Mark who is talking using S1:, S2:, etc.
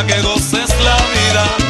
S1: para que goces la vida.